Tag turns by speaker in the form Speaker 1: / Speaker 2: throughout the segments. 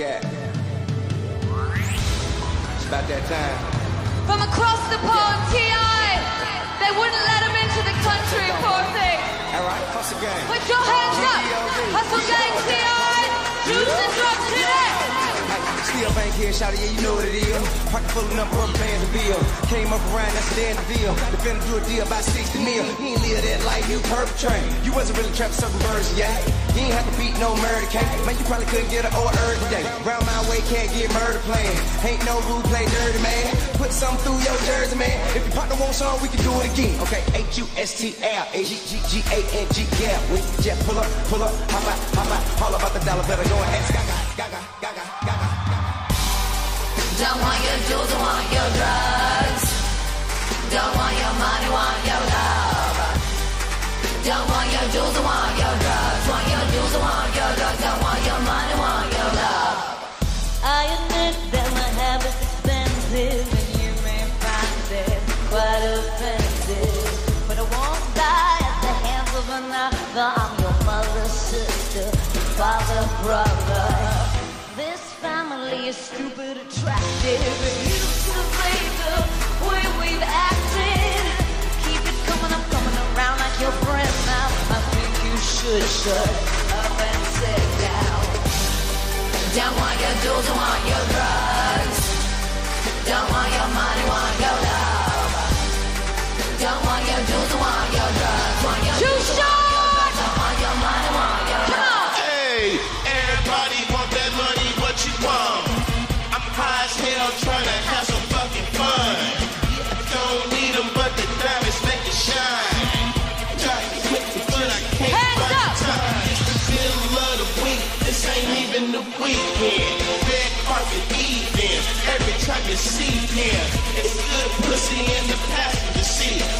Speaker 1: Gap. It's about that time.
Speaker 2: From across the pond, T.I. They wouldn't let him into the country, poor thing.
Speaker 1: All right, hustle gang.
Speaker 2: Put your hands up. Hustle gang,
Speaker 1: Still bank here, shout yeah, you know what it is. Pocket full of number of bands of bill. Came up around, that's the deal. The finna do a deal about 60 mil. He ain't live that life, you perpetrate. You wasn't really trapping certain birds, yeah. You ain't have to beat no murder cake. Man, you probably couldn't get an order today. Round my way, can't get murder playing. Ain't no rule play dirty, man. Put some through your jersey, man. If your partner wants some, we can do it again. Okay, H-U-S-T-L-A-G-G-G-A-N-G, yeah. We jet pull up, pull up, hop out, hop out. All about the dollar, better go and ask Gaga, Gaga.
Speaker 2: Don't want your jewels, don't want your drugs. Don't want your money, want your love. Don't want your jewels, don't
Speaker 3: stupid attractive. Be the way we've acted. Keep it coming coming around like your now. I think you should shut up and sit down.
Speaker 2: Don't want your jewels, don't want your drugs. Don't want your money,
Speaker 4: even the weekend. Red carpet evening, every time you see him, it's good pussy in the passenger seat.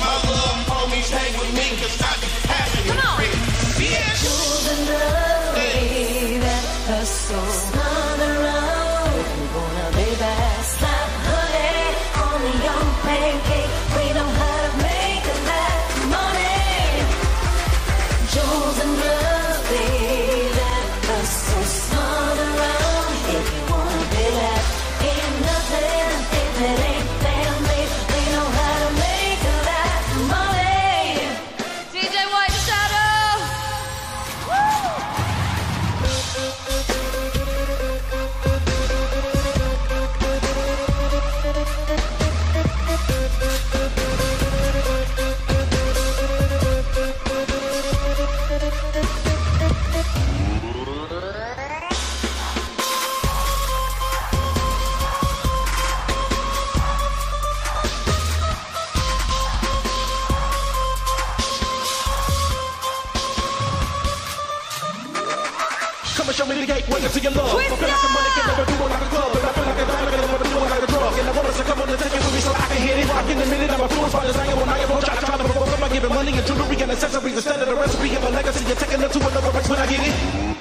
Speaker 5: And show me the gate, until you love. I feel like the money can never do it like a club, and I feel like a diamond can never do it like a drug. And I want us to come on and take it with me so I can hit it. Rock in the minute, I'm a fool, spot I when I am on try to provoke. I'm giving money and jewelry and accessories instead of the recipe of a legacy. You're taking it to another place when I get it.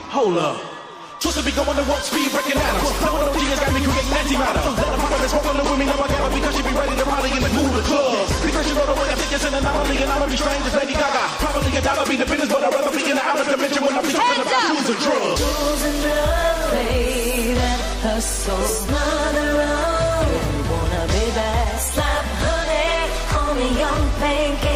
Speaker 5: Hold up. Supposed to be going to warp speed, breaking atoms. Blowing OG has got me creating antimatter. Let her pop up and smoke on the me, now I got her because she be ready to party in the cool the club. Because you know the way I think it's an anomaly and I'ma be strange as Lady Gaga. Probably a dollar be the business, but I'd rather be in the outer dimension when I'm talking about tools and drugs.
Speaker 3: Soul. mother of. Wanna be bad. Slap honey on a young pancake.